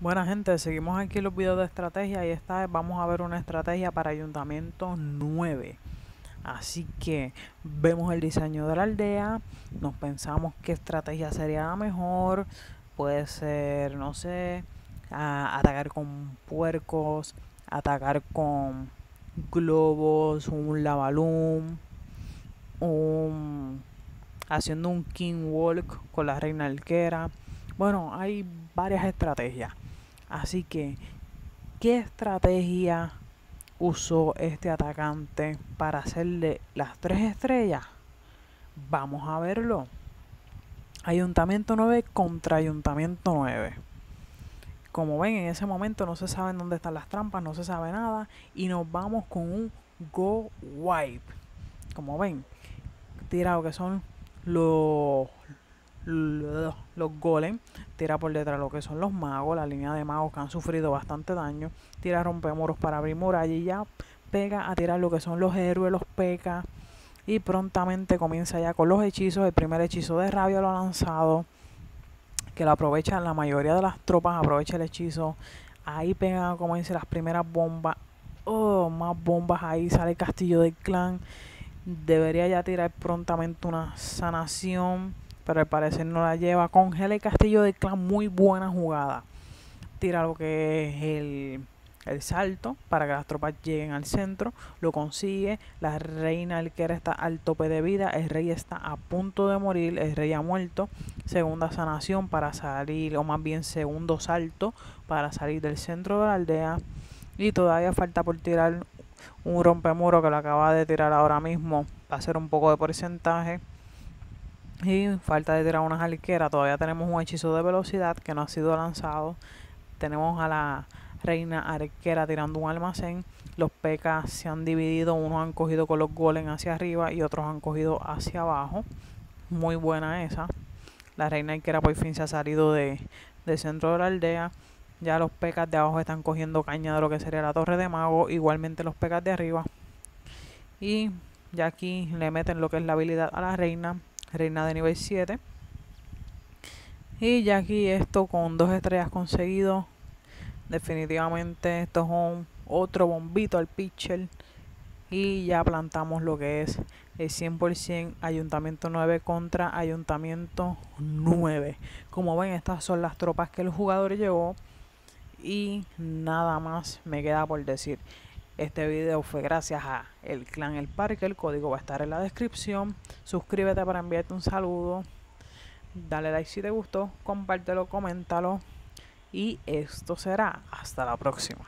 Buena gente, seguimos aquí los videos de estrategia y esta vez vamos a ver una estrategia para Ayuntamiento 9. Así que vemos el diseño de la aldea, nos pensamos qué estrategia sería la mejor. Puede ser, no sé, atacar con puercos, atacar con globos, un lavalum, un, haciendo un king walk con la reina alquera. Bueno, hay varias estrategias. Así que, ¿qué estrategia usó este atacante para hacerle las tres estrellas? Vamos a verlo. Ayuntamiento 9 contra Ayuntamiento 9. Como ven, en ese momento no se saben dónde están las trampas, no se sabe nada. Y nos vamos con un Go Wipe. Como ven, tira lo que son los, los golems, tira por detrás lo que son los magos, la línea de magos que han sufrido bastante daño, tira rompemuros para abrir muralla y ya pega a tirar lo que son los héroes, los peca y prontamente comienza ya con los hechizos, el primer hechizo de rabia lo ha lanzado, que lo aprovechan la mayoría de las tropas, aprovecha el hechizo, ahí pega como dice las primeras bombas, oh, más bombas ahí, sale el castillo del clan, debería ya tirar prontamente una sanación pero al parecer no la lleva. Congela el castillo de clan, muy buena jugada. Tira lo que es el, el salto para que las tropas lleguen al centro. Lo consigue. La reina Alquera está al tope de vida. El rey está a punto de morir. El rey ha muerto. Segunda sanación para salir, o más bien segundo salto para salir del centro de la aldea. Y todavía falta por tirar un rompemuro que lo acaba de tirar ahora mismo. Va a ser un poco de porcentaje. Y falta de tirar unas arqueras. Todavía tenemos un hechizo de velocidad que no ha sido lanzado. Tenemos a la reina arquera tirando un almacén. Los pecas se han dividido. Unos han cogido con los golems hacia arriba y otros han cogido hacia abajo. Muy buena esa. La reina arquera por fin se ha salido de, del centro de la aldea. Ya los pecas de abajo están cogiendo caña de lo que sería la torre de mago. Igualmente los pecas de arriba. Y ya aquí le meten lo que es la habilidad a la reina reina de nivel 7. Y ya aquí esto con dos estrellas conseguido. Definitivamente esto es otro bombito al pitcher. Y ya plantamos lo que es el 100% Ayuntamiento 9 contra Ayuntamiento 9. Como ven, estas son las tropas que el jugador llevó. Y nada más me queda por decir. Este video fue gracias a el clan El Parque, el código va a estar en la descripción. Suscríbete para enviarte un saludo. Dale like si te gustó, compártelo, coméntalo. Y esto será hasta la próxima.